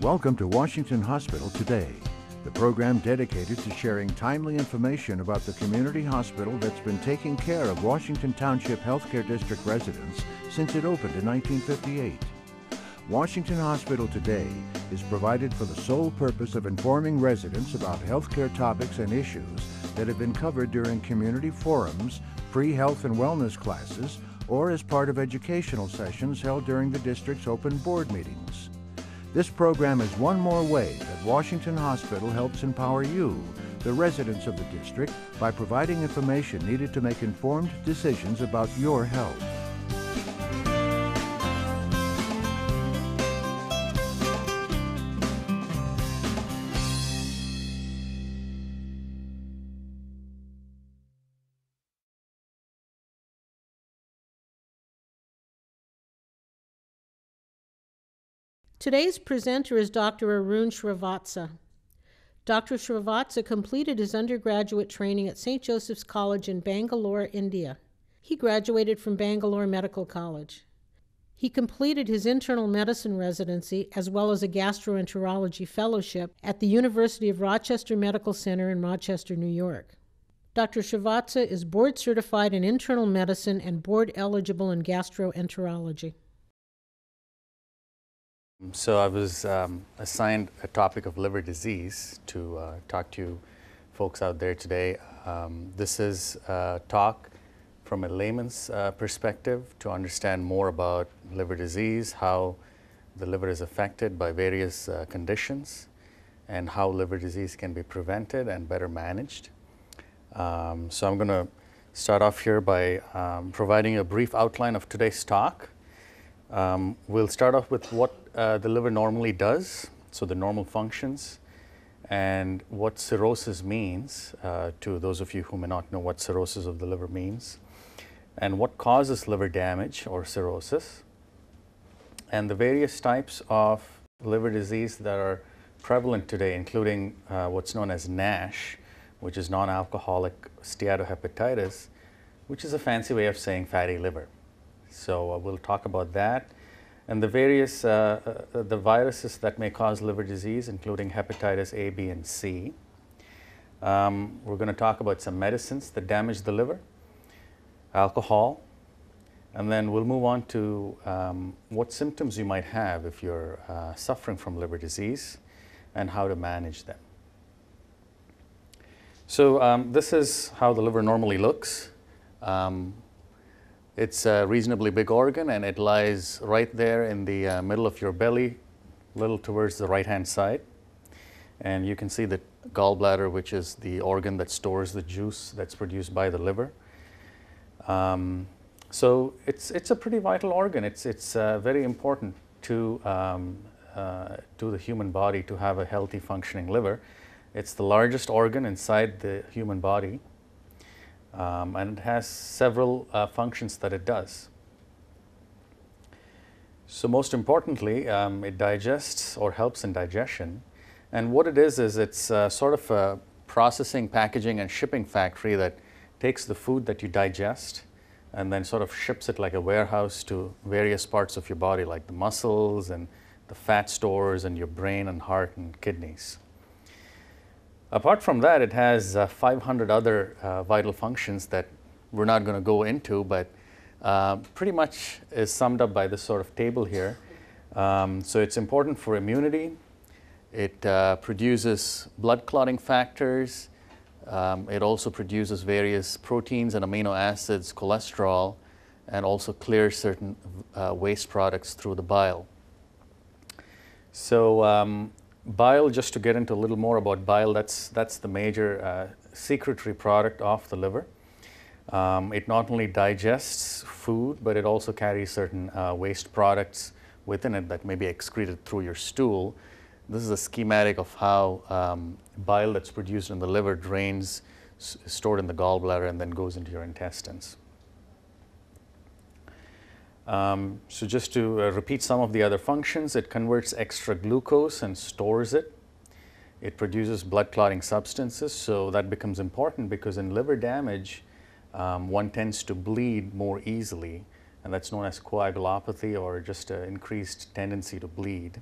Welcome to Washington Hospital Today, the program dedicated to sharing timely information about the community hospital that's been taking care of Washington Township Healthcare District residents since it opened in 1958. Washington Hospital Today is provided for the sole purpose of informing residents about healthcare topics and issues that have been covered during community forums, free health and wellness classes, or as part of educational sessions held during the district's open board meetings. This program is one more way that Washington Hospital helps empower you, the residents of the district, by providing information needed to make informed decisions about your health. Today's presenter is Dr. Arun Srivatsa. Dr. Srivatsa completed his undergraduate training at St. Joseph's College in Bangalore, India. He graduated from Bangalore Medical College. He completed his internal medicine residency as well as a gastroenterology fellowship at the University of Rochester Medical Center in Rochester, New York. Dr. Srivatsa is board certified in internal medicine and board eligible in gastroenterology. So I was um, assigned a topic of liver disease to uh, talk to you folks out there today. Um, this is a talk from a layman's uh, perspective to understand more about liver disease, how the liver is affected by various uh, conditions, and how liver disease can be prevented and better managed. Um, so I'm going to start off here by um, providing a brief outline of today's talk. Um, we'll start off with what uh, the liver normally does, so the normal functions, and what cirrhosis means uh, to those of you who may not know what cirrhosis of the liver means, and what causes liver damage or cirrhosis, and the various types of liver disease that are prevalent today, including uh, what's known as NASH, which is non-alcoholic steatohepatitis, which is a fancy way of saying fatty liver. So uh, we'll talk about that and the various uh, uh, the viruses that may cause liver disease, including hepatitis A, B, and C. Um, we're going to talk about some medicines that damage the liver, alcohol, and then we'll move on to um, what symptoms you might have if you're uh, suffering from liver disease and how to manage them. So um, this is how the liver normally looks. Um, it's a reasonably big organ and it lies right there in the uh, middle of your belly, a little towards the right hand side. And you can see the gallbladder, which is the organ that stores the juice that's produced by the liver. Um, so it's, it's a pretty vital organ. It's, it's uh, very important to, um, uh, to the human body to have a healthy functioning liver. It's the largest organ inside the human body um, and it has several uh, functions that it does. So most importantly, um, it digests or helps in digestion. And what it is, is it's uh, sort of a processing, packaging, and shipping factory that takes the food that you digest and then sort of ships it like a warehouse to various parts of your body, like the muscles and the fat stores and your brain and heart and kidneys. Apart from that, it has uh, 500 other uh, vital functions that we're not going to go into, but uh, pretty much is summed up by this sort of table here. Um, so it's important for immunity. It uh, produces blood clotting factors. Um, it also produces various proteins and amino acids, cholesterol, and also clears certain uh, waste products through the bile. So um, Bile, just to get into a little more about bile, that's, that's the major uh, secretory product of the liver. Um, it not only digests food, but it also carries certain uh, waste products within it that may be excreted through your stool. This is a schematic of how um, bile that's produced in the liver drains, stored in the gallbladder, and then goes into your intestines. Um, so just to uh, repeat some of the other functions, it converts extra glucose and stores it. It produces blood clotting substances, so that becomes important because in liver damage, um, one tends to bleed more easily, and that's known as coagulopathy or just an increased tendency to bleed.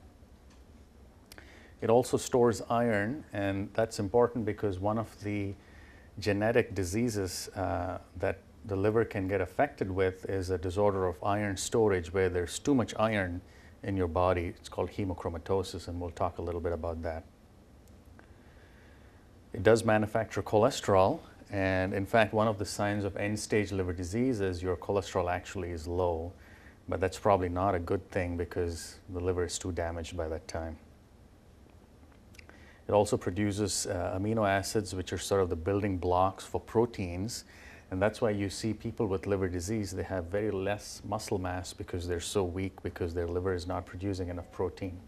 It also stores iron, and that's important because one of the genetic diseases uh, that the liver can get affected with is a disorder of iron storage where there's too much iron in your body. It's called hemochromatosis, and we'll talk a little bit about that. It does manufacture cholesterol, and in fact, one of the signs of end stage liver disease is your cholesterol actually is low, but that's probably not a good thing because the liver is too damaged by that time. It also produces uh, amino acids, which are sort of the building blocks for proteins. And that's why you see people with liver disease, they have very less muscle mass because they're so weak because their liver is not producing enough protein.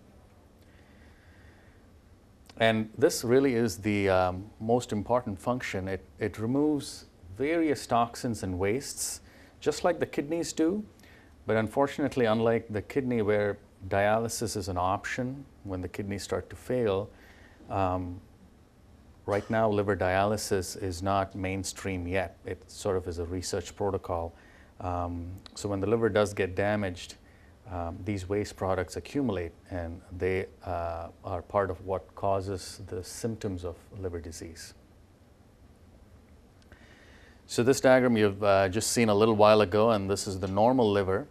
And this really is the um, most important function. It, it removes various toxins and wastes, just like the kidneys do. But unfortunately, unlike the kidney, where dialysis is an option when the kidneys start to fail, um, right now liver dialysis is not mainstream yet. It sort of is a research protocol. Um, so when the liver does get damaged, um, these waste products accumulate and they uh, are part of what causes the symptoms of liver disease. So this diagram you've uh, just seen a little while ago and this is the normal liver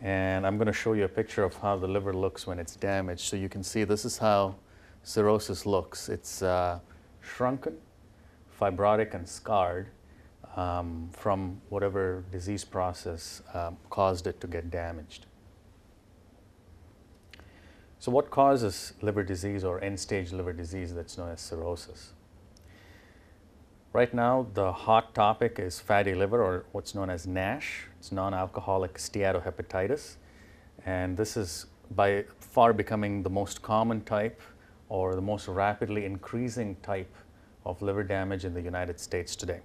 and I'm going to show you a picture of how the liver looks when it's damaged. So you can see this is how cirrhosis looks. It's uh, shrunken, fibrotic and scarred um, from whatever disease process um, caused it to get damaged. So what causes liver disease or end-stage liver disease that's known as cirrhosis? Right now, the hot topic is fatty liver or what's known as NASH. It's non-alcoholic steatohepatitis. And this is by far becoming the most common type or the most rapidly increasing type of liver damage in the United States today.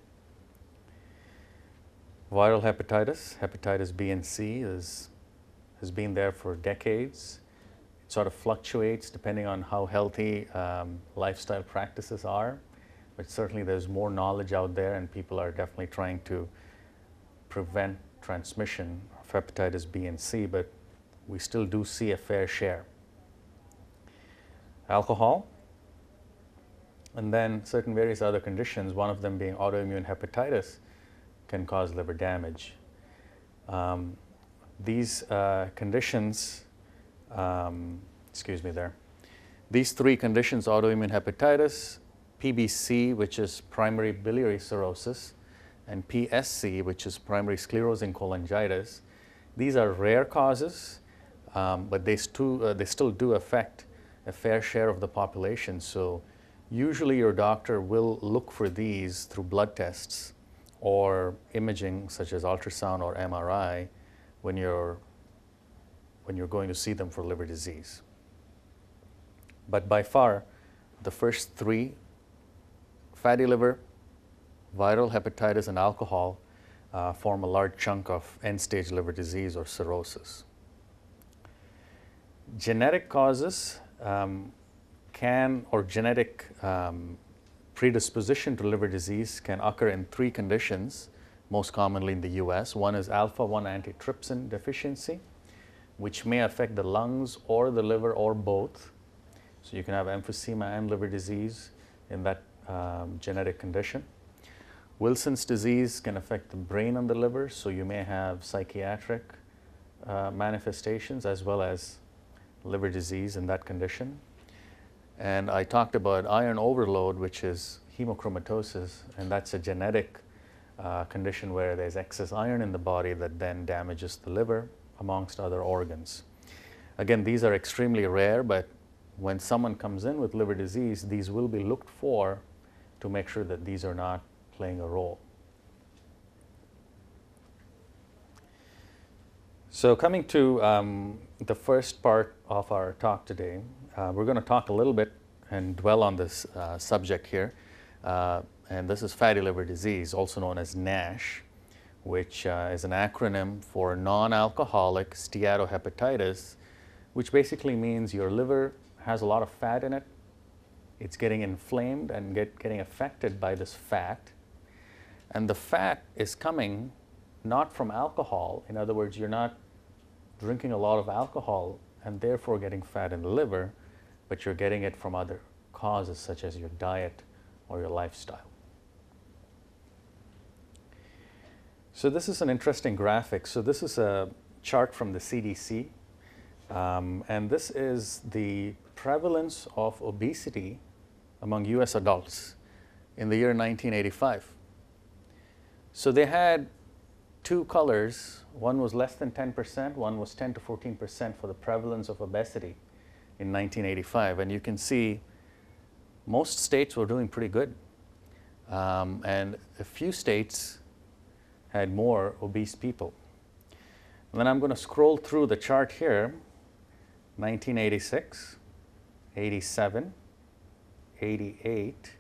Viral hepatitis, hepatitis B and C, is, has been there for decades It sort of fluctuates depending on how healthy um, lifestyle practices are. But certainly there's more knowledge out there, and people are definitely trying to prevent transmission of hepatitis B and C, but we still do see a fair share. Alcohol, and then certain various other conditions, one of them being autoimmune hepatitis, can cause liver damage. Um, these uh, conditions um, excuse me there. These three conditions, autoimmune hepatitis, PBC, which is primary biliary cirrhosis, and PSC, which is primary sclerosing cholangitis, these are rare causes, um, but they, stu- uh, they still do affect a fair share of the population. So usually your doctor will look for these through blood tests or imaging such as ultrasound or MRI when you're when you're going to see them for liver disease. But by far, the first three fatty liver, viral hepatitis, and alcohol uh, form a large chunk of end stage liver disease or cirrhosis. Genetic causes um, can, or genetic um, predisposition to liver disease can occur in three conditions, most commonly in the US. One is alpha 1 antitrypsin deficiency which may affect the lungs or the liver or both. So you can have emphysema and liver disease in that um, genetic condition. Wilson's disease can affect the brain and the liver, so you may have psychiatric uh, manifestations as well as liver disease in that condition. And I talked about iron overload, which is hemochromatosis, and that's a genetic uh, condition where there's excess iron in the body that then damages the liver amongst other organs. Again, these are extremely rare, but when someone comes in with liver disease, these will be looked for to make sure that these are not playing a role. So coming to um, the first part of our talk today, uh, we're going to talk a little bit and dwell on this uh, subject here. Uh, and this is fatty liver disease, also known as NASH which uh, is an acronym for non-alcoholic steatohepatitis, which basically means your liver has a lot of fat in it. It's getting inflamed and get, getting affected by this fat. And the fat is coming not from alcohol. In other words, you're not drinking a lot of alcohol and therefore getting fat in the liver, but you're getting it from other causes such as your diet or your lifestyle. So this is an interesting graphic. So this is a chart from the CDC, um, and this is the prevalence of obesity among US adults in the year 1985. So they had two colors. One was less than 10%, one was 10 to 14% for the prevalence of obesity in 1985. And you can see most states were doing pretty good. Um, and a few states had more obese people. And then I'm going to scroll through the chart here 1986, 87, 88,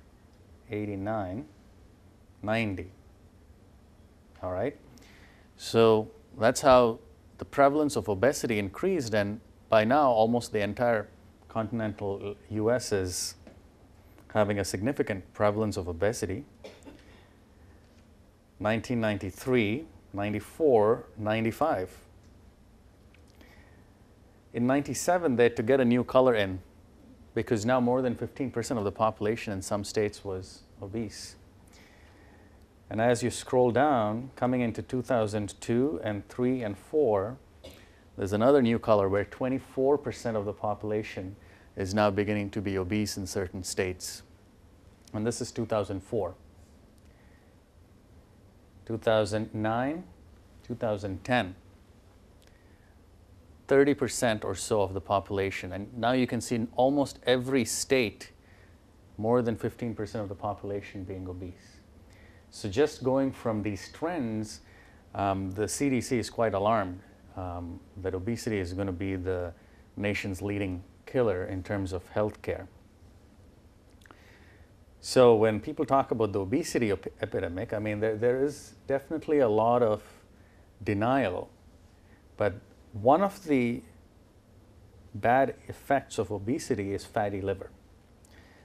89, 90. All right? So that's how the prevalence of obesity increased, and by now, almost the entire continental US is having a significant prevalence of obesity. 1993, 94, 95. In 97, they had to get a new color in because now more than 15% of the population in some states was obese. And as you scroll down, coming into 2002 and 3 and 4, there's another new color where 24% of the population is now beginning to be obese in certain states. And this is 2004. 2009, 2010, 30% or so of the population. And now you can see in almost every state, more than 15% of the population being obese. So just going from these trends, um, the CDC is quite alarmed um, that obesity is going to be the nation's leading killer in terms of health care. So when people talk about the obesity ep- epidemic, I mean, there, there is definitely a lot of denial, but one of the bad effects of obesity is fatty liver.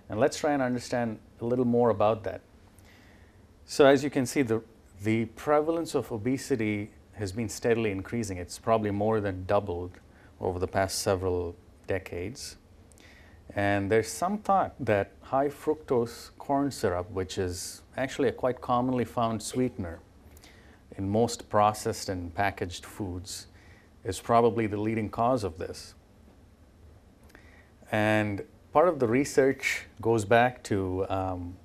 And let's try and understand a little more about that. So as you can see, the, the prevalence of obesity has been steadily increasing. It's probably more than doubled over the past several decades. And there's some thought that high fructose corn syrup, which is actually a quite commonly found sweetener in most processed and packaged foods, is probably the leading cause of this. And part of the research goes back to um,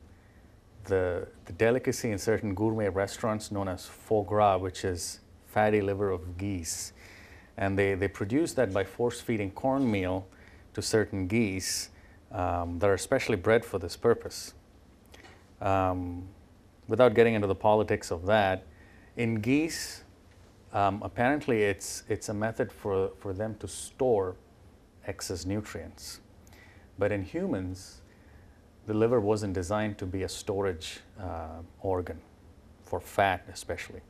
the, the delicacy in certain gourmet restaurants known as foie gras, which is fatty liver of geese. And they, they produce that by force feeding cornmeal to certain geese um, that are specially bred for this purpose. Um, without getting into the politics of that, in geese, um, apparently it's, it's a method for, for them to store excess nutrients. But in humans, the liver wasn't designed to be a storage uh, organ for fat, especially.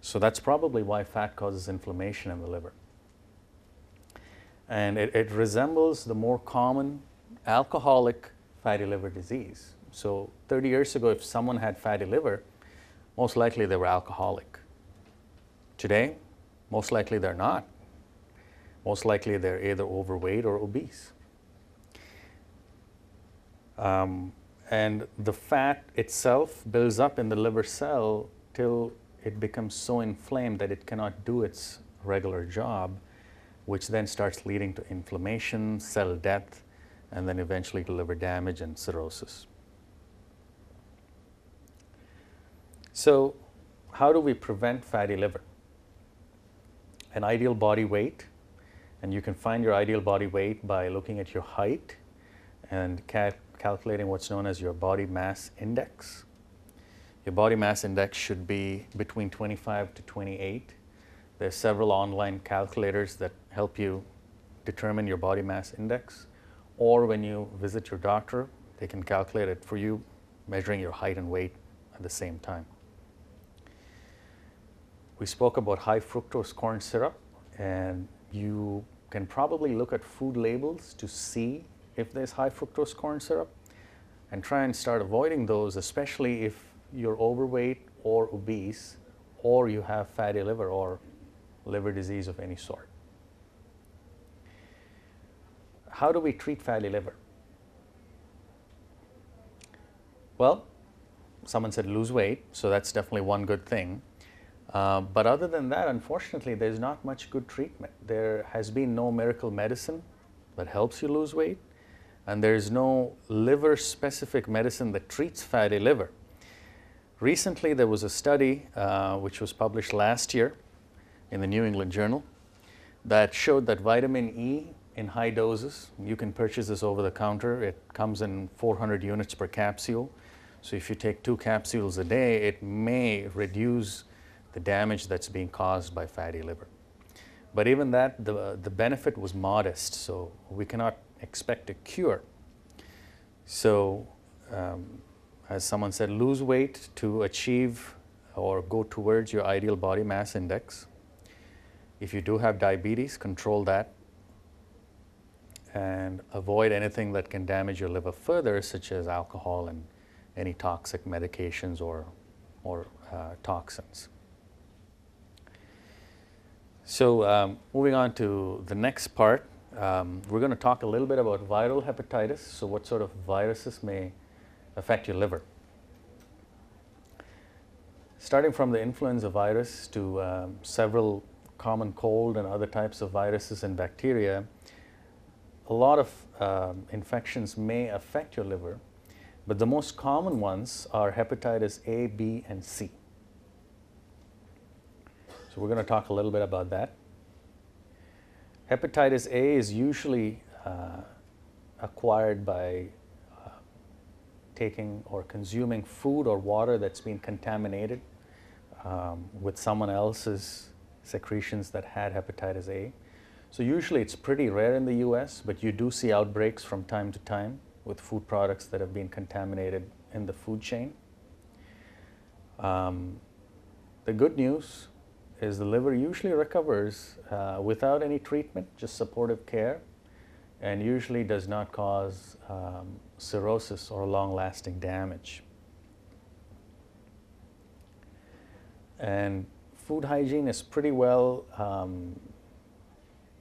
So that's probably why fat causes inflammation in the liver. And it, it resembles the more common alcoholic fatty liver disease. So 30 years ago, if someone had fatty liver, most likely they were alcoholic. Today, most likely they're not. Most likely they're either overweight or obese. Um, and the fat itself builds up in the liver cell till it becomes so inflamed that it cannot do its regular job, which then starts leading to inflammation, cell death, and then eventually to liver damage and cirrhosis. So, how do we prevent fatty liver? An ideal body weight, and you can find your ideal body weight by looking at your height and cal- calculating what's known as your body mass index. Your body mass index should be between 25 to 28. There's several online calculators that help you determine your body mass index. Or when you visit your doctor, they can calculate it for you, measuring your height and weight at the same time. We spoke about high fructose corn syrup, and you can probably look at food labels to see if there's high fructose corn syrup and try and start avoiding those, especially if you're overweight or obese or you have fatty liver or liver disease of any sort. how do we treat fatty liver? Well, someone said lose weight, so that's definitely one good thing. Uh, but other than that, unfortunately, there's not much good treatment. There has been no miracle medicine that helps you lose weight, and there's no liver specific medicine that treats fatty liver. Recently, there was a study uh, which was published last year in the New England Journal that showed that vitamin E in high doses, you can purchase this over the counter, it comes in 400 units per capsule. So if you take two capsules a day, it may reduce the damage that's being caused by fatty liver. But even that, the, the benefit was modest, so we cannot expect a cure. So, um, as someone said, lose weight to achieve or go towards your ideal body mass index. If you do have diabetes, control that and avoid anything that can damage your liver further, such as alcohol and any toxic medications or, or uh, toxins. So, um, moving on to the next part, um, we're going to talk a little bit about viral hepatitis. So, what sort of viruses may affect your liver? Starting from the influenza virus to um, several common cold and other types of viruses and bacteria, a lot of um, infections may affect your liver, but the most common ones are hepatitis A, B, and C. So we're going to talk a little bit about that. Hepatitis A is usually uh, acquired by uh, taking or consuming food or water that's been contaminated um, with someone else's secretions that had hepatitis A. So usually it's pretty rare in the US, but you do see outbreaks from time to time with food products that have been contaminated in the food chain. Um, the good news is the liver usually recovers uh, without any treatment, just supportive care, and usually does not cause um, cirrhosis or long-lasting damage. And food hygiene is pretty well um,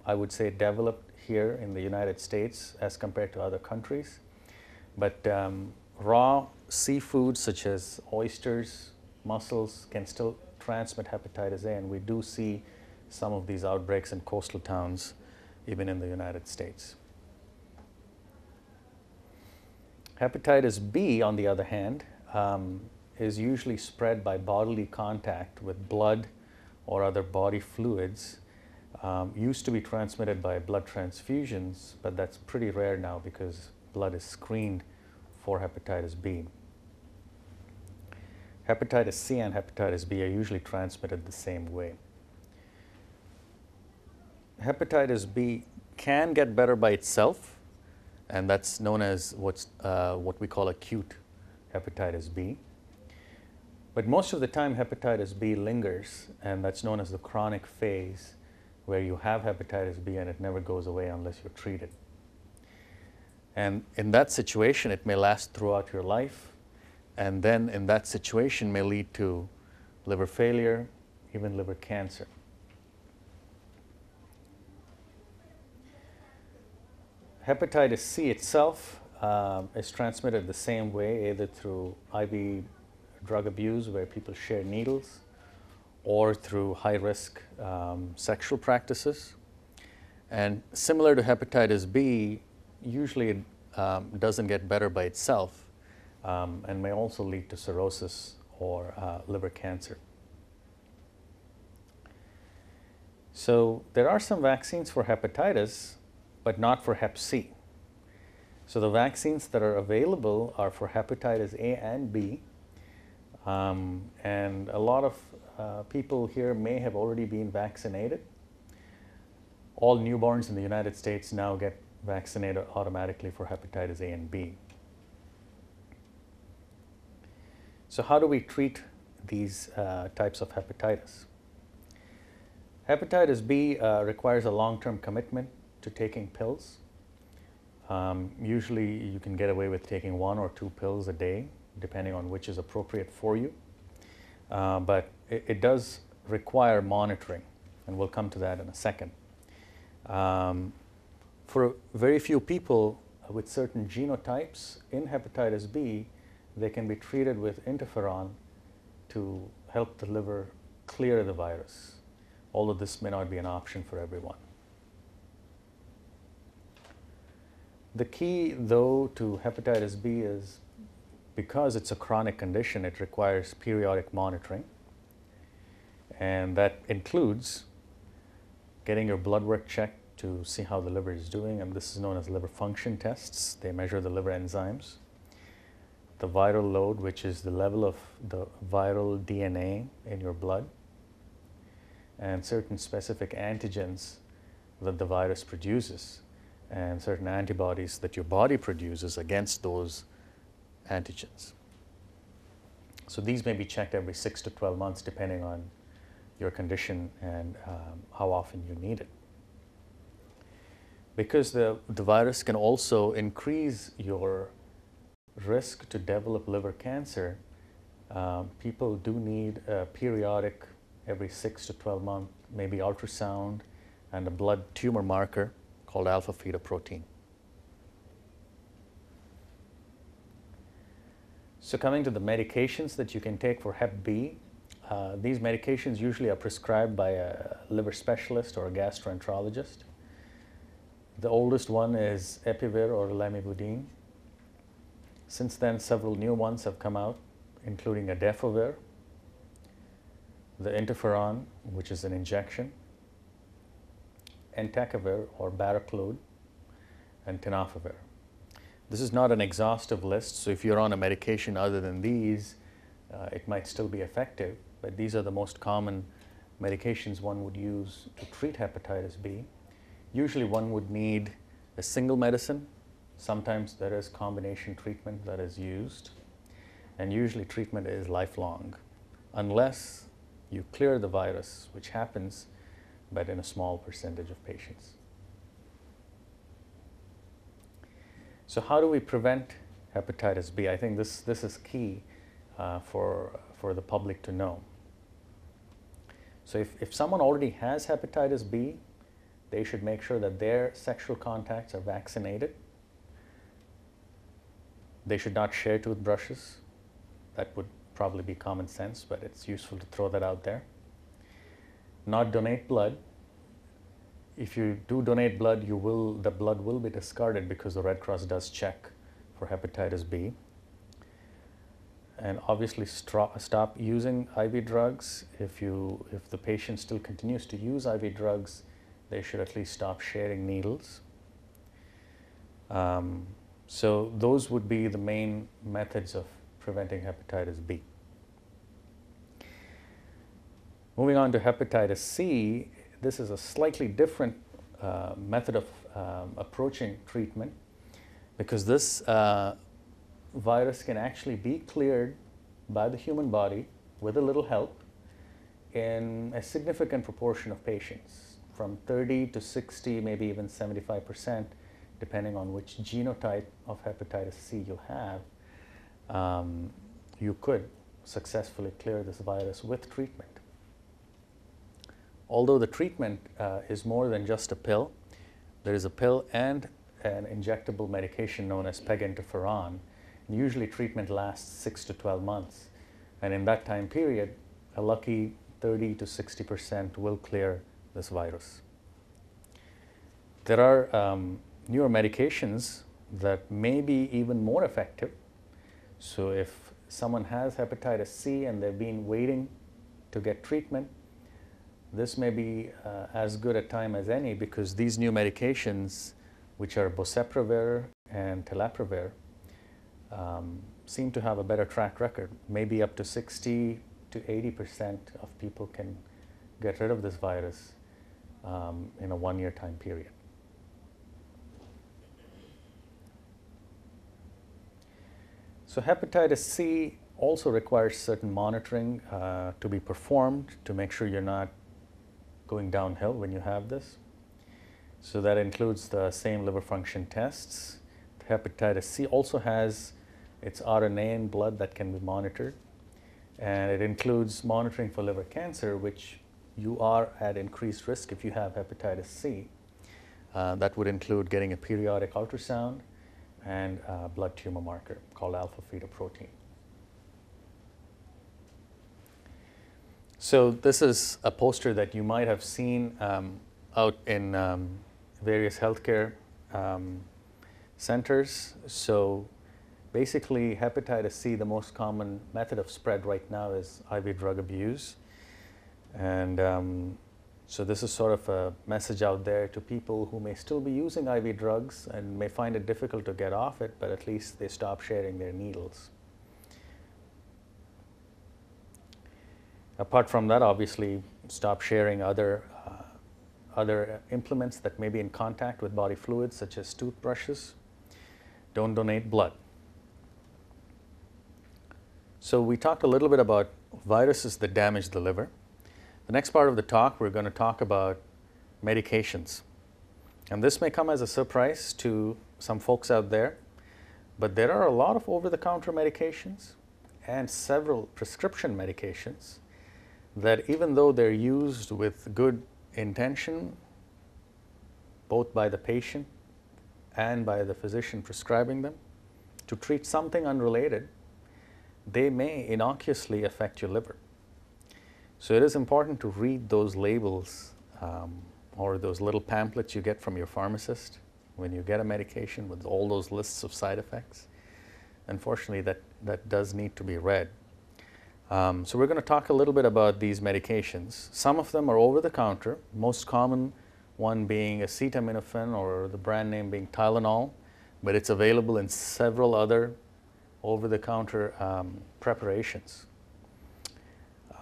I would say, developed here in the United States as compared to other countries. But um, raw seafood such as oysters, mussels can still transmit hepatitis A, and we do see some of these outbreaks in coastal towns, even in the United States. Hepatitis B, on the other hand, um, is usually spread by bodily contact with blood or other body fluids um, used to be transmitted by blood transfusions, but that's pretty rare now because blood is screened for hepatitis B. Hepatitis C and hepatitis B are usually transmitted the same way. Hepatitis B can get better by itself, and that's known as what's, uh, what we call acute hepatitis B. But most of the time, hepatitis B lingers, and that's known as the chronic phase where you have hepatitis B and it never goes away unless you're treated. And in that situation, it may last throughout your life, and then in that situation may lead to liver failure, even liver cancer. Hepatitis C itself um, is transmitted the same way, either through IV drug abuse, where people share needles, or through high risk um, sexual practices. And similar to hepatitis B, usually it um, doesn't get better by itself um, and may also lead to cirrhosis or uh, liver cancer. So there are some vaccines for hepatitis, but not for hep C. So the vaccines that are available are for hepatitis A and B. Um, and a lot of uh, people here may have already been vaccinated. All newborns in the United States now get vaccinated automatically for hepatitis A and B. So how do we treat these uh, types of hepatitis? Hepatitis B uh, requires a long-term commitment to taking pills. Um, usually you can get away with taking one or two pills a day, depending on which is appropriate for you. Uh, but it, it, does require monitoring, and we'll come to that in a second. Um, for very few people with certain genotypes in hepatitis B, they can be treated with interferon to help the liver clear the virus, although this may not be an option for everyone. The key, though, to hepatitis B is because it's a chronic condition, it requires periodic monitoring. And that includes getting your blood work checked to see how the liver is doing, and this is known as liver function tests. They measure the liver enzymes. The viral load, which is the level of the viral DNA in your blood, and certain specific antigens that the virus produces, and certain antibodies that your body produces against those antigens. So these may be checked every six to 12 months, depending on your condition and um, how often you need it because the, the virus can also increase your risk to develop liver cancer, um, people do need a periodic, every 6 to 12 months, maybe ultrasound and a blood tumor marker called alpha fetoprotein. So coming to the medications that you can take for Hep B, uh, these medications usually are prescribed by a liver specialist or a gastroenterologist. The oldest one is Epivir or Lamivudine. Since then, several new ones have come out, including Adefovir, the interferon, which is an injection, entecavir or baraclude, and tenofovir. This is not an exhaustive list, so if you're on a medication other than these, uh, it might still be effective, but these are the most common medications one would use to treat hepatitis B. Usually one would need a single medicine. Sometimes there is combination treatment that is used. And usually treatment is lifelong unless you clear the virus, which happens, but in a small percentage of patients. So how do we prevent hepatitis B? I think this, this is key uh, for, for the public to know. So if, if someone already has hepatitis B, they should make sure that their sexual contacts are vaccinated. They should not share toothbrushes. That would probably be common sense, but it's useful to throw that out there. Not donate blood. If you do donate blood, you will, the blood will be discarded because the Red Cross does check for hepatitis B. And obviously stop using IV drugs. If, you, if the patient still continues to use IV drugs, they should at least stop sharing needles. Um, so those would be the main methods of preventing hepatitis B. Moving on to hepatitis C, this is a slightly different uh, method of um, approaching treatment because this uh, virus can actually be cleared by the human body with a little help in a significant proportion of patients from 30 to 60, maybe even 75%, depending on which genotype of hepatitis C you have, um, you could successfully clear this virus with treatment. Although the treatment uh, is more than just a pill, there is a pill and an injectable medication known as peginterferon. And usually treatment lasts 6 to 12 months. And in that time period, a lucky 30 to 60% will clear this virus. There are um, newer medications that may be even more effective. So if someone has hepatitis C and they've been waiting to get treatment, this may be uh, as good a time as any because these new medications, which are boceprevir and telaprevir, um, seem to have a better track record. Maybe up to 60 to 80 percent of people can get rid of this virus um, in a one year time period. So hepatitis C also requires certain monitoring uh, to be performed to make sure you're not going downhill when you have this. So that includes the same liver function tests. Hepatitis C also has its RNA in blood that can be monitored. And it includes monitoring for liver cancer, which you are at increased risk if you have hepatitis C. Uh, that would include getting a periodic ultrasound and a blood tumor marker called alpha fetoprotein. So this is a poster that you might have seen um, out in um, various healthcare um, centers. So basically, hepatitis C, the most common method of spread right now is IV drug abuse. And um, so this is sort of a message out there to people who may still be using IV drugs and may find it difficult to get off it, but at least they stop sharing their needles. Apart from that, obviously, stop sharing other, uh, other implements that may be in contact with body fluids, such as toothbrushes. Don't donate blood. So we talked a little bit about viruses that damage the liver. The next part of the talk, we're going to talk about medications. And this may come as a surprise to some folks out there, but there are a lot of over-the-counter medications and several prescription medications that even though they're used with good intention, both by the patient and by the physician prescribing them, to treat something unrelated, they may innocuously affect your liver. So it is important to read those labels um, or those little pamphlets you get from your pharmacist when you get a medication with all those lists of side effects. Unfortunately, that, that does need to be read. Um, so we're going to talk a little bit about these medications. Some of them are over the counter, most common one being acetaminophen or the brand name being Tylenol, but it's available in several other over the counter um, preparations.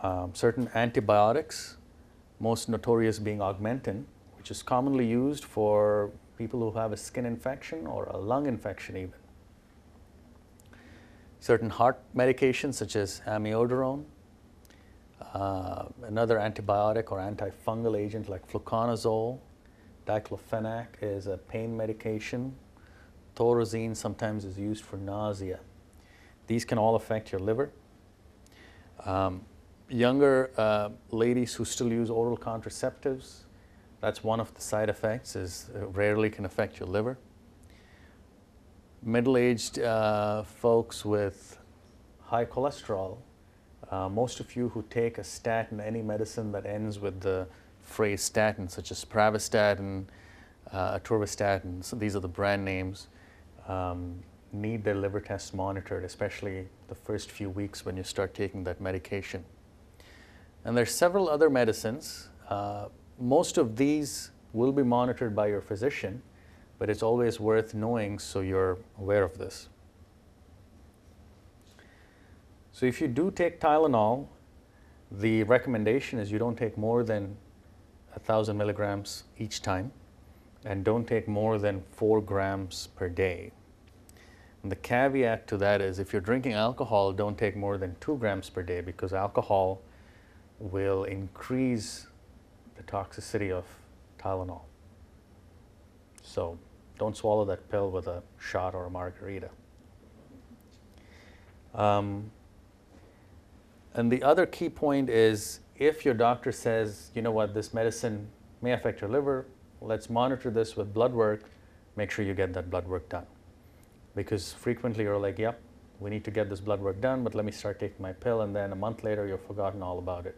Um, certain antibiotics, most notorious being Augmentin, which is commonly used for people who have a skin infection or a lung infection even certain heart medications such as amiodarone, uh, another antibiotic or antifungal agent like fluconazole, diclofenac is a pain medication, thorazine sometimes is used for nausea. These can all affect your liver. Um, younger uh, ladies who still use oral contraceptives, that's one of the side effects is uh, rarely can affect your liver middle-aged uh, folks with high cholesterol, uh, most of you who take a statin, any medicine that ends with the phrase statin, such as pravastatin, uh, atorvastatin, so these are the brand names, um, need their liver tests monitored, especially the first few weeks when you start taking that medication. And there's several other medicines. Uh, most of these will be monitored by your physician, but it's always worth knowing so you're aware of this. So if you do take Tylenol, the recommendation is you don't take more than 1,000 milligrams each time and don't take more than 4 grams per day. And the caveat to that is if you're drinking alcohol, don't take more than 2 grams per day because alcohol will increase the toxicity of Tylenol. So don't swallow that pill with a shot or a margarita. Um, and the other key point is if your doctor says, you know what, this medicine may affect your liver, let's monitor this with blood work, make sure you get that blood work done. Because frequently you're like, yep, we need to get this blood work done, but let me start taking my pill, and then a month later you've forgotten all about it.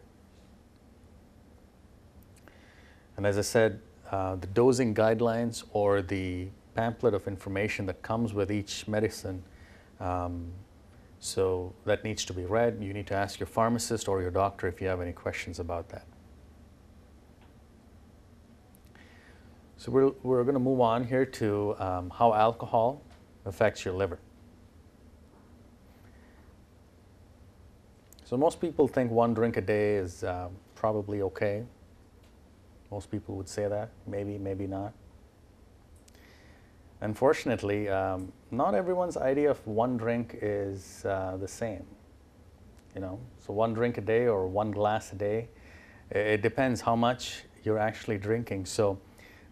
And as I said, uh, the dosing guidelines or the pamphlet of information that comes with each medicine. Um, so that needs to be read. You need to ask your pharmacist or your doctor if you have any questions about that. So we're, we're going to move on here to um, how alcohol affects your liver. So most people think one drink a day is uh, probably okay. Most people would say that, maybe, maybe not. Unfortunately, um, not everyone's idea of one drink is uh, the same. You know, so one drink a day or one glass a day, it depends how much you're actually drinking. So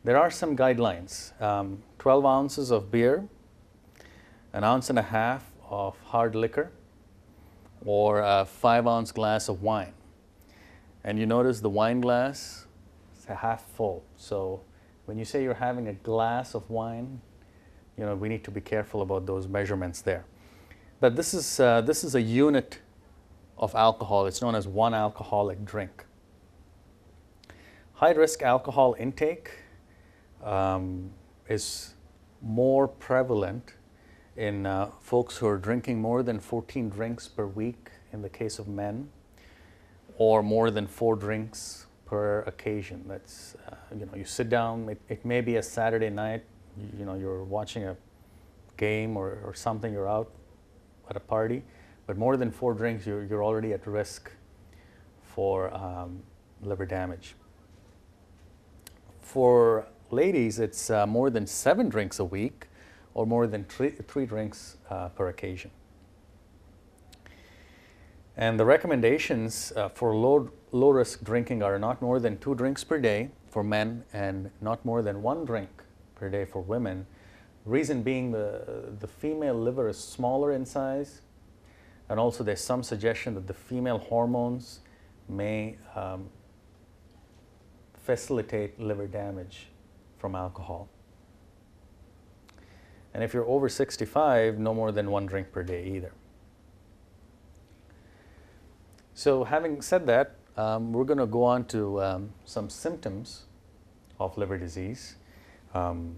there are some guidelines. Um, 12 ounces of beer, an ounce and a half of hard liquor, or a five ounce glass of wine. And you notice the wine glass a half full. So When you say you're having a glass of wine, you know, we need to be careful about those measurements there. But this is, uh, this is a unit of alcohol. It's known as one alcoholic drink. High risk alcohol intake um, is more prevalent in uh, folks who are drinking more than 14 drinks per week in the case of men, or more than four drinks per occasion. That's, uh, you know, you sit down, it, it may be a Saturday night, you, know, you're watching a game or, or something, you're out at a party, but more than four drinks, you're, you're already at risk for um, liver damage. For ladies, it's uh, more than seven drinks a week or more than three, three drinks uh, per occasion. And the recommendations uh, for low, low risk drinking are not more than two drinks per day for men and not more than one drink per day for women. Reason being the, the female liver is smaller in size, and also there's some suggestion that the female hormones may um, facilitate liver damage from alcohol. And if you're over 65, no more than one drink per day either. So having said that, um, we're going to go on to um, some symptoms of liver disease. Um,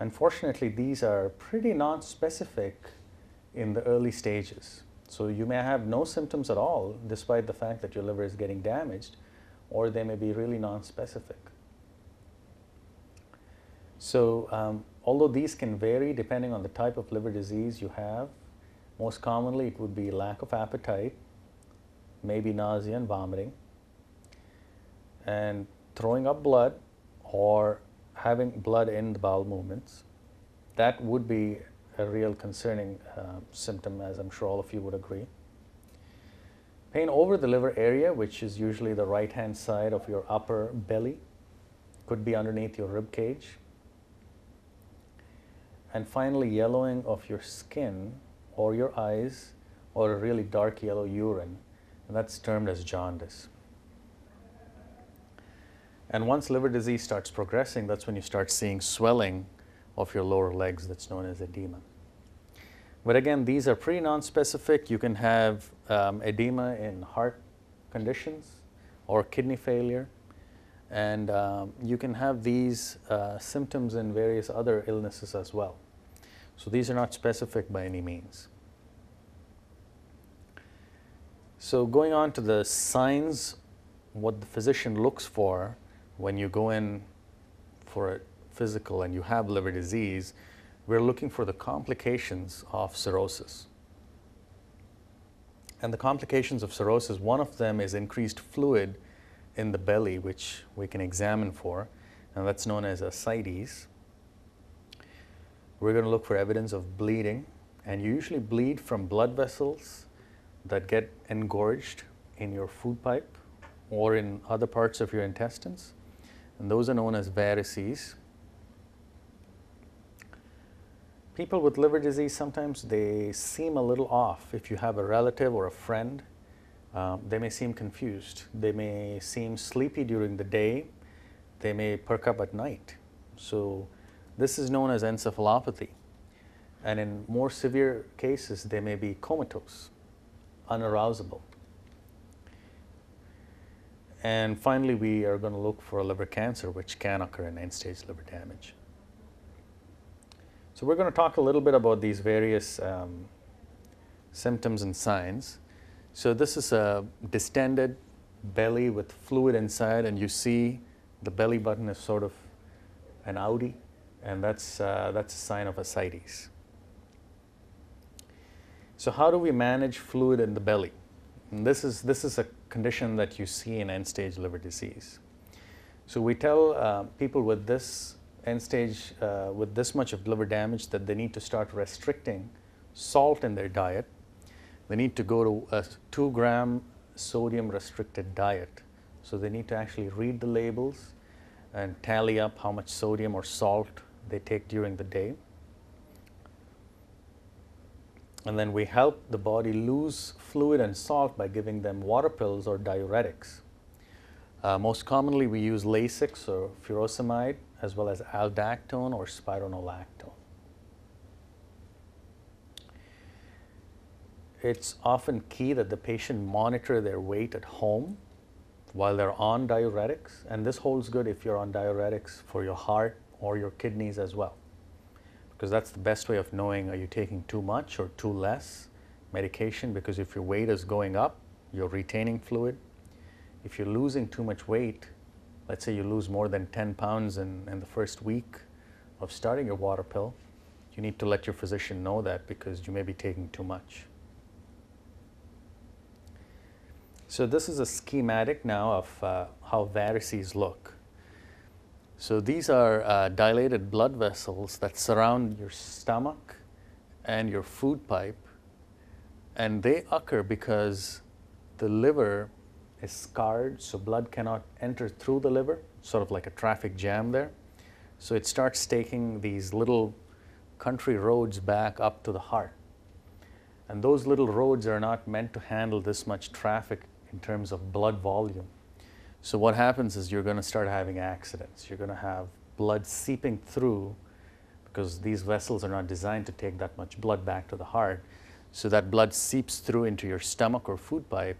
unfortunately, these are pretty non-specific in the early stages. So you may have no symptoms at all, despite the fact that your liver is getting damaged, or they may be really non-specific. So um, although these can vary depending on the type of liver disease you have, most commonly it would be lack of appetite, maybe nausea and vomiting, and throwing up blood or having blood in the bowel movements. That would be a real concerning uh, symptom, as I'm sure all of you would agree. Pain over the liver area, which is usually the right hand side of your upper belly, could be underneath your rib cage. And finally, yellowing of your skin or your eyes or a really dark yellow urine, that's termed as jaundice. And once liver disease starts progressing, that's when you start seeing swelling of your lower legs that's known as edema. But again, these are pretty non-specific. You can have um, edema in heart conditions or kidney failure. And um, you can have these uh, symptoms in various other illnesses as well. So these are not specific by any means. So going on to the signs, what the physician looks for when you go in for a physical and you have liver disease, we're looking for the complications of cirrhosis. And the complications of cirrhosis, one of them is increased fluid in the belly, which we can examine for, and that's known as ascites. We're going to look for evidence of bleeding, and you usually bleed from blood vessels that get engorged in your food pipe or in other parts of your intestines, and those are known as varices. People with liver disease sometimes they seem a little off. If you have a relative or a friend, um, they may seem confused. They may seem sleepy during the day. They may perk up at night. So this is known as encephalopathy. And in more severe cases, they may be comatose, unarousable. And finally, we are going to look for liver cancer, which can occur in end-stage liver damage. So we're going to talk a little bit about these various um, symptoms and signs. So this is a distended belly with fluid inside, and you see the belly button is sort of an outie, and that's, uh, that's a sign of ascites. So how do we manage fluid in the belly? And this is, this is a condition that you see in end-stage liver disease. So we tell uh, people with this end stage uh, with this much of liver damage that they need to start restricting salt in their diet. They need to go to a two gram sodium restricted diet. So they need to actually read the labels and tally up how much sodium or salt they take during the day. And then we help the body lose fluid and salt by giving them water pills or diuretics. Uh, most commonly, we use Lasix or furosemide as well as aldactone or spironolactone. It's often key that the patient monitor their weight at home while they're on diuretics, and this holds good if you're on diuretics for your heart or your kidneys as well, because that's the best way of knowing are you taking too much or too less medication, because if your weight is going up, you're retaining fluid. If you're losing too much weight, let's say you lose more than 10 pounds in, in the first week of starting your water pill, you need to let your physician know that because you may be taking too much. So this is a schematic now of uh, how varices look. So these are uh, dilated blood vessels that surround your stomach and your food pipe, and they occur because the liver is scarred, so blood cannot enter through the liver, sort of like a traffic jam there. So it starts taking these little country roads back up to the heart. And those little roads are not meant to handle this much traffic in terms of blood volume. So what happens is you're going to start having accidents. You're going to have blood seeping through because these vessels are not designed to take that much blood back to the heart. So that blood seeps through into your stomach or food pipe,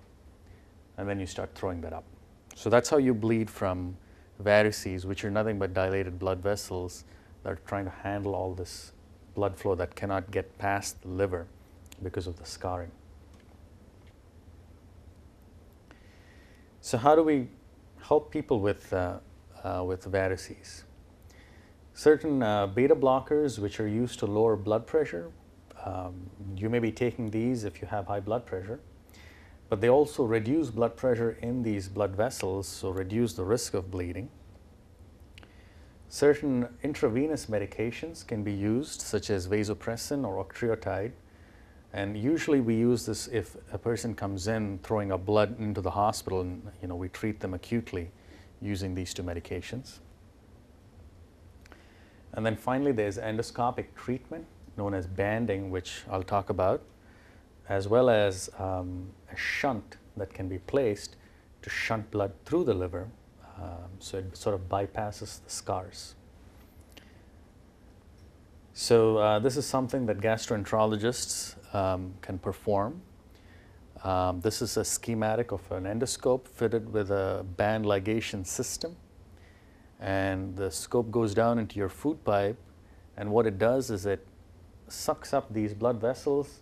and then you start throwing that up. So that's how you bleed from varices, which are nothing but dilated blood vessels that are trying to handle all this blood flow that cannot get past the liver because of the scarring. So how do we help people with, uh, uh, with varices? Certain uh, beta blockers which are used to lower blood pressure, um, you may be taking these if you have high blood pressure, but they also reduce blood pressure in these blood vessels, so reduce the risk of bleeding. Certain intravenous medications can be used, such as vasopressin or octreotide, and usually we use this if a person comes in throwing up blood into the hospital and you know, we treat them acutely using these two medications. And then finally there's endoscopic treatment known as banding, which I'll talk about, as well as um, a shunt that can be placed to shunt blood through the liver um, so it sort of bypasses the scars. So uh, this is something that gastroenterologists um, can perform. Um, this is a schematic of an endoscope fitted with a band ligation system. And the scope goes down into your food pipe. And what it does is it sucks up these blood vessels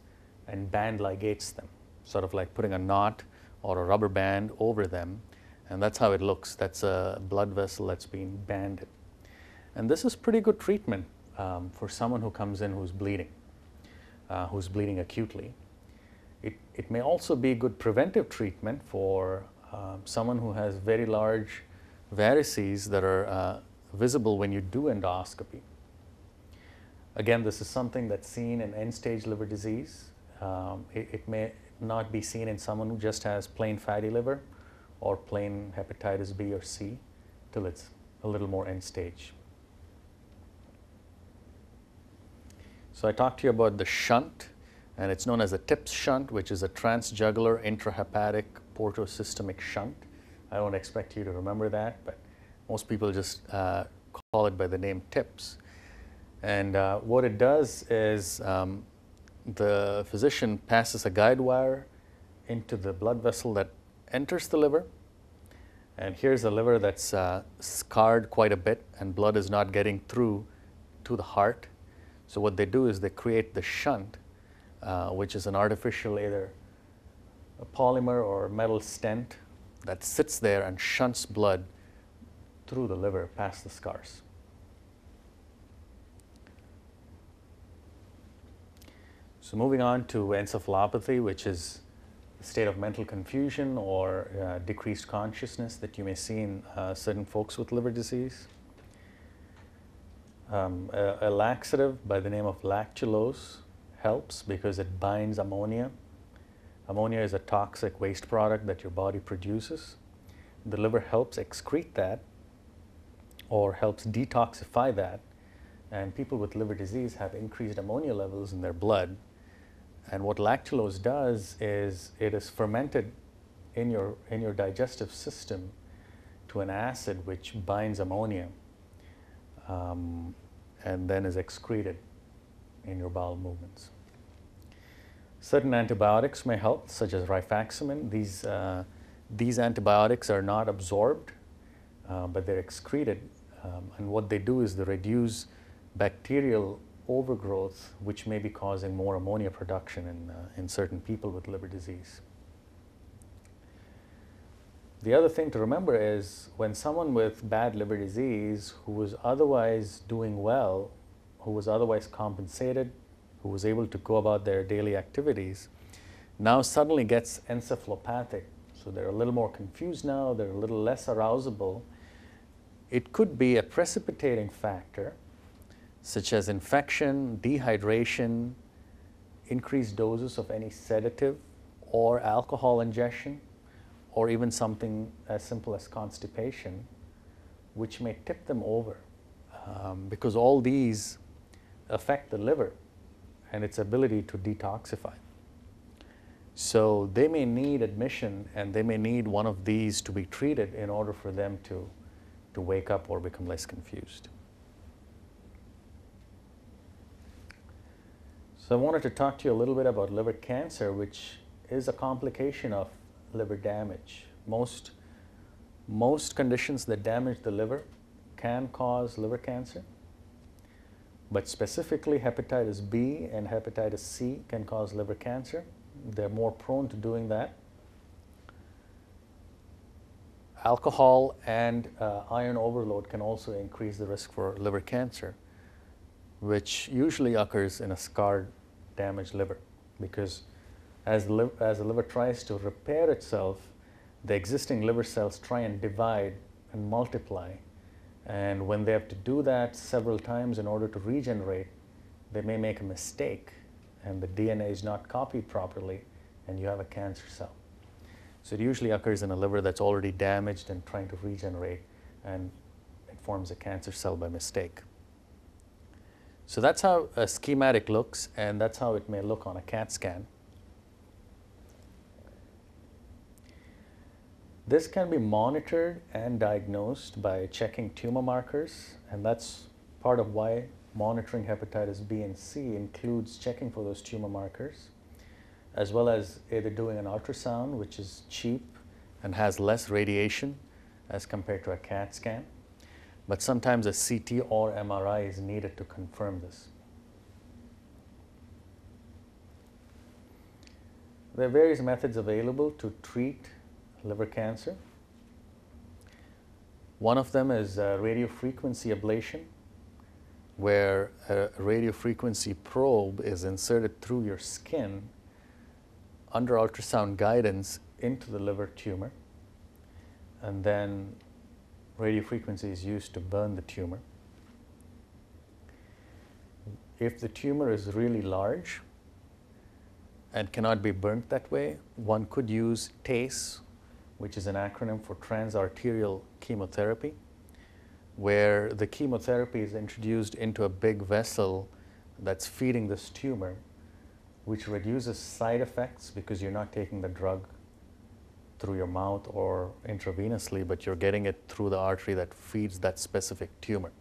and band ligates them, sort of like putting a knot or a rubber band over them. And that's how it looks. That's a blood vessel that's being banded. And this is pretty good treatment um, for someone who comes in who's bleeding uh, who's bleeding acutely. It, it may also be good preventive treatment for uh, someone who has very large varices that are uh, visible when you do endoscopy. Again, this is something that's seen in end-stage liver disease. Um, it, it, may not be seen in someone who just has plain fatty liver or plain hepatitis B or C till it's a little more end stage. So I talked to you about the shunt, and it's known as a TIPS shunt, which is a transjugular intrahepatic portosystemic shunt. I don't expect you to remember that, but most people just uh, call it by the name TIPS. And uh, what it does is um, the physician passes a guide wire into the blood vessel that enters the liver. And here's a liver that's uh, scarred quite a bit, and blood is not getting through to the heart. So what they do is they create the shunt, uh, which is an artificial either a polymer or metal stent that sits there and shunts blood through the liver past the scars. So moving on to encephalopathy, which is a state of mental confusion or uh, decreased consciousness that you may see in uh, certain folks with liver disease um, a, a, laxative by the name of lactulose helps because it binds ammonia. Ammonia is a toxic waste product that your body produces. The liver helps excrete that or helps detoxify that. And people with liver disease have increased ammonia levels in their blood. And what lactulose does is it is fermented in your, in your digestive system to an acid which binds ammonia um, and then is excreted in your bowel movements. Certain antibiotics may help, such as rifaximin. These, uh, these antibiotics are not absorbed, uh, but they're excreted. Um, and what they do is they reduce bacterial overgrowth, which may be causing more ammonia production in, uh, in certain people with liver disease. The other thing to remember is when someone with bad liver disease who was otherwise doing well, who was otherwise compensated, who was able to go about their daily activities, now suddenly gets encephalopathic. So they're a little more confused now, they're a little less arousable. It could be a precipitating factor, such as infection, dehydration, increased doses of any sedative or alcohol ingestion or even something as simple as constipation, which may tip them over um, because all these affect the liver and its ability to detoxify. So they may need admission and they may need one of these to be treated in order for them to, to wake up or become less confused. So I wanted to talk to you a little bit about liver cancer, which is a complication of liver damage. Most, most conditions that damage the liver can cause liver cancer, but specifically hepatitis B and hepatitis C can cause liver cancer. They're more prone to doing that. Alcohol and uh, iron overload can also increase the risk for liver cancer, which usually occurs in a scarred, damaged liver because as the, as the liver tries to repair itself, the existing liver cells try and divide and multiply. And when they have to do that several times in order to regenerate, they may make a mistake and the DNA is not copied properly and you have a cancer cell. So it usually occurs in a liver that's already damaged and trying to regenerate and it forms a cancer cell by mistake. So that's how a schematic looks and that's how it may look on a CAT scan. This can be monitored and diagnosed by checking tumor markers, and that's part of why monitoring hepatitis B and C includes checking for those tumor markers, as well as either doing an ultrasound, which is cheap and has less radiation as compared to a CAT scan. But sometimes a CT or MRI is needed to confirm this. There are various methods available to treat liver cancer. One of them is uh, radiofrequency ablation, where a radiofrequency probe is inserted through your skin under ultrasound guidance into the liver tumor. And then radiofrequency is used to burn the tumor. If the tumor is really large and cannot be burnt that way, one could use TACE which is an acronym for transarterial chemotherapy, where the chemotherapy is introduced into a big vessel that's feeding this tumor, which reduces side effects because you're not taking the drug through your mouth or intravenously, but you're getting it through the artery that feeds that specific tumor.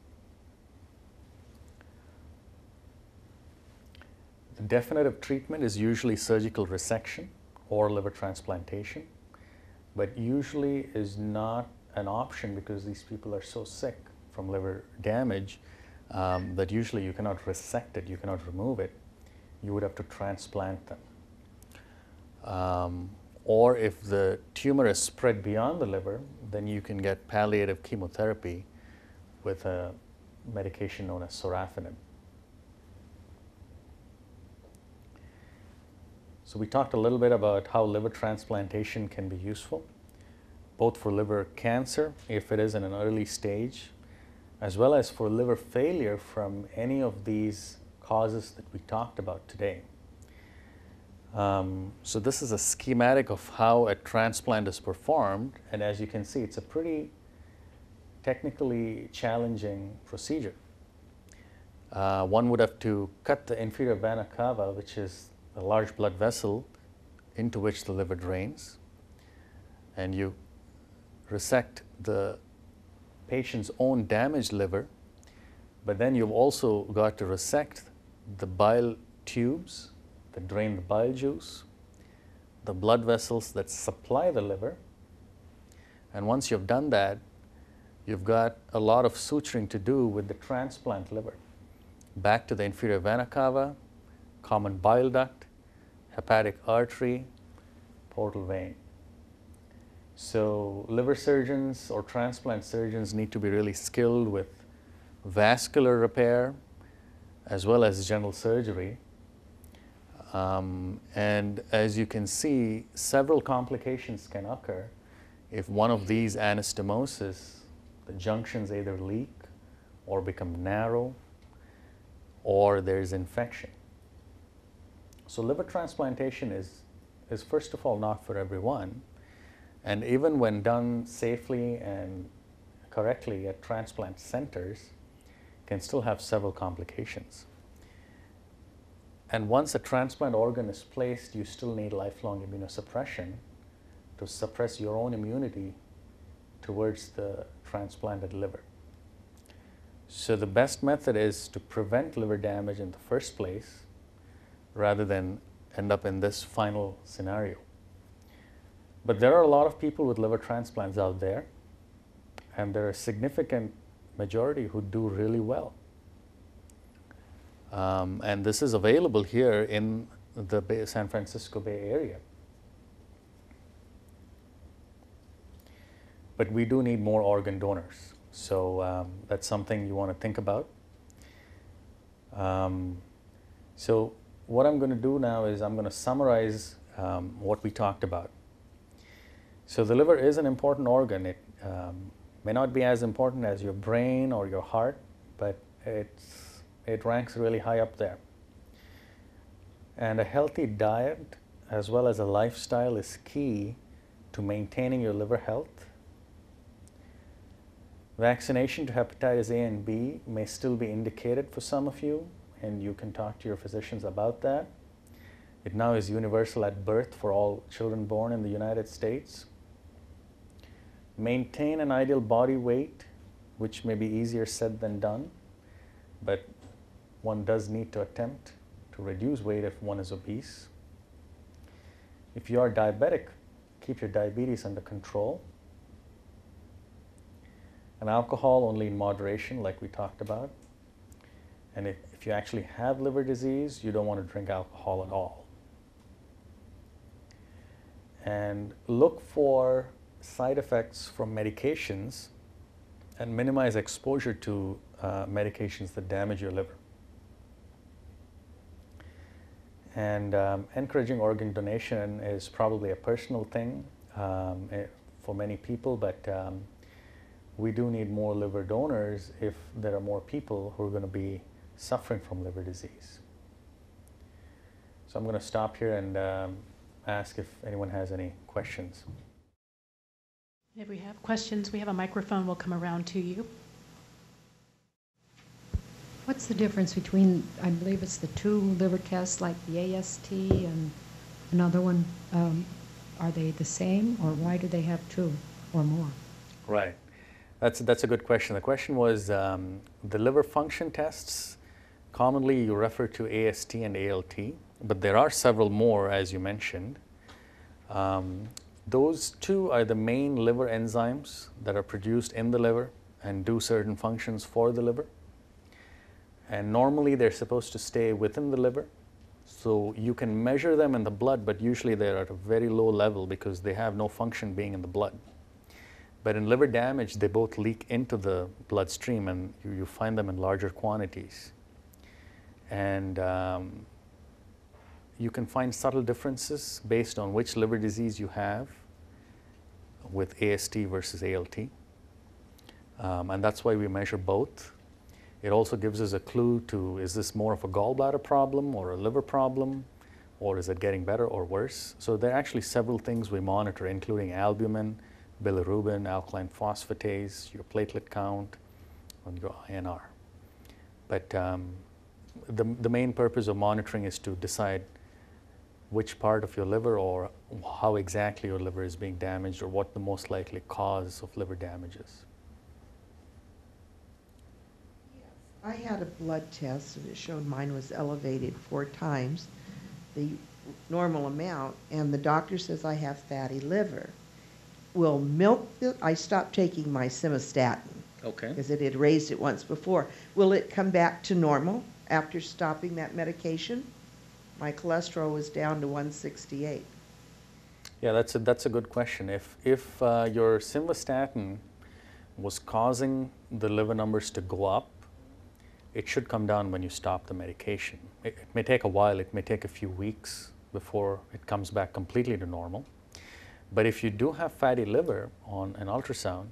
The definitive treatment is usually surgical resection or liver transplantation but usually is not an option because these people are so sick from liver damage um, that usually you cannot resect it, you cannot remove it. You would have to transplant them. Um, or if the tumor is spread beyond the liver, then you can get palliative chemotherapy with a medication known as sorafenib. So we talked a little bit about how liver transplantation can be useful, both for liver cancer, if it is in an early stage, as well as for liver failure from any of these causes that we talked about today. Um, so this is a schematic of how a transplant is performed, and as you can see, it's a pretty technically challenging procedure. Uh, one would have to cut the inferior vena cava, which is a large blood vessel into which the liver drains, and you resect the patient's own damaged liver But then you've also got to resect the bile tubes that drain the bile juice, the blood vessels that supply the liver. And once you've done that, you've got a lot of suturing to do with the transplant liver. Back to the inferior vena cava, common bile duct, hepatic artery, portal vein. So, liver surgeons or transplant surgeons need to be really skilled with vascular repair as well as general surgery. Um, and as you can see, several complications can occur if one of these anastomosis, the junctions either leak or become narrow or there's infection. So liver transplantation is, is first of all not for everyone. And even when done safely and correctly at transplant centers, can still have several complications. And once a transplant organ is placed, you still need lifelong immunosuppression to suppress your own immunity towards the transplanted liver. So the best method is to prevent liver damage in the first place rather than end up in this final scenario. But there are a lot of people with liver transplants out there, and there are a significant majority who do really well. Um, and this is available here in the Bay, San Francisco Bay Area. But we do need more organ donors. So um, that's something you want to think about. Um, so what I'm going to do now is I'm going to summarize um, what we talked about. So the liver is an important organ. It um, may not be as important as your brain or your heart, but it's, it ranks really high up there. And a healthy diet as well as a lifestyle is key to maintaining your liver health. Vaccination to hepatitis A and B may still be indicated for some of you, and you can talk to your physicians about that. It now is universal at birth for all children born in the United States. Maintain an ideal body weight, which may be easier said than done, but one does need to attempt to reduce weight if one is obese. If you are diabetic, keep your diabetes under control. And alcohol only in moderation, like we talked about. And if, if you actually have liver disease, you don't want to drink alcohol at all. And look for side effects from medications and minimize exposure to uh, medications that damage your liver. And um, encouraging organ donation is probably a personal thing um, eh, for many people, but um, we do need more liver donors if there are more people who are going to be suffering from liver disease. So I'm going to stop here and um, ask if anyone has any questions. If we have questions, we have a microphone. We'll come around to you. What's the difference between, I believe it's the two liver tests, like the AST and another one? Um, are they the same, or why do they have two or more? Right. That's, that's a good question. The question was um, the liver function tests, commonly you refer to AST and ALT, but there are several more, as you mentioned. Um, those two are the main liver enzymes that are produced in the liver and do certain functions for the liver. And normally they're supposed to stay within the liver. So you can measure them in the blood, but usually they're at a very low level because they have no function being in the blood. But in liver damage, they both leak into the bloodstream and you, you find them in larger quantities. And um, you can find subtle differences based on which liver disease you have with AST versus ALT. Um, and that's why we measure both. It also gives us a clue to is this more of a gallbladder problem or a liver problem, or is it getting better or worse? So there are actually several things we monitor, including albumin, bilirubin, alkaline phosphatase, your platelet count, and your INR. But um, the, the main purpose of monitoring is to decide which part of your liver or how exactly your liver is being damaged or what the most likely cause of liver damage is. I had a blood test and it showed mine was elevated four times the normal amount, and the doctor says I have fatty liver. Will milk, the- I stopped taking my simvastatin Okay. because it had raised it once before. Will it come back to normal after stopping that medication? My cholesterol was down to 168. Yeah, that's a, that's a good question. If, if uh, your simvastatin was causing the liver numbers to go up, it should come down when you stop the medication. It, it may take a while, it may take a few weeks before it comes back completely to normal. But if you do have fatty liver on an ultrasound,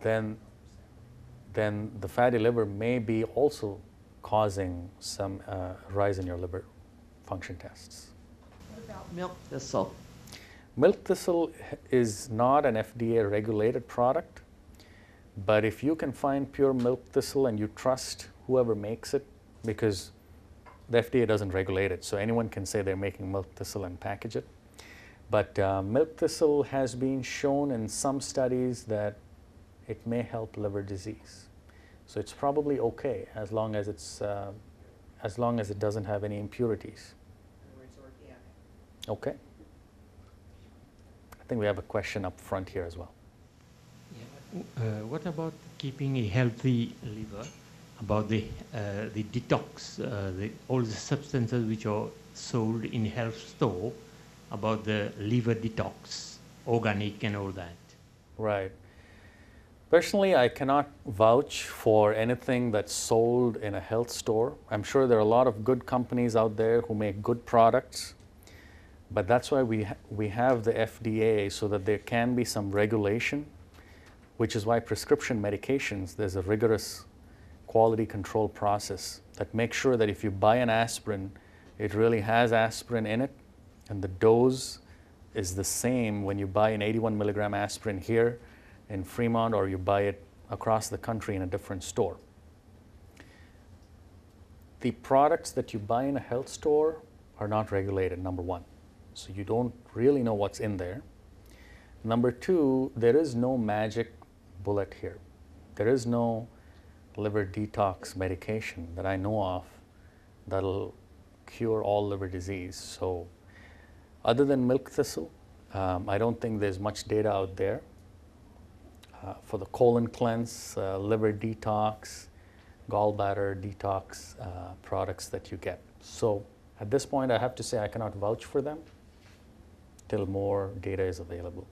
then, then the fatty liver may be also causing some uh, rise in your liver function tests. What about milk thistle? Milk thistle is not an FDA regulated product, but if you can find pure milk thistle and you trust whoever makes it, because the FDA doesn't regulate it, so anyone can say they're making milk thistle and package it. But uh, milk thistle has been shown in some studies that it may help liver disease. So it's probably okay as long as it's uh, as long as it doesn't have any impurities. Okay. I think we have a question up front here as well. Uh, what about keeping a healthy liver? About the uh, the detox, uh, the, all the substances which are sold in health store, about the liver detox, organic and all that. Right. Personally, I cannot vouch for anything that's sold in a health store. I'm sure there are a lot of good companies out there who make good products, but that's why we, ha- we have the FDA so that there can be some regulation, which is why prescription medications, there's a rigorous quality control process that makes sure that if you buy an aspirin, it really has aspirin in it, and the dose is the same when you buy an 81 milligram aspirin here in Fremont or you buy it across the country in a different store. The products that you buy in a health store are not regulated, number one. So you don't really know what's in there. Number two, there is no magic bullet here. There is no liver detox medication that I know of that'll cure all liver disease. So, other than milk thistle, um, I don't think there's much data out there uh, for the colon cleanse, uh, liver detox, gallbladder detox uh, products that you get. So, at this point, I have to say I cannot vouch for them till more data is available.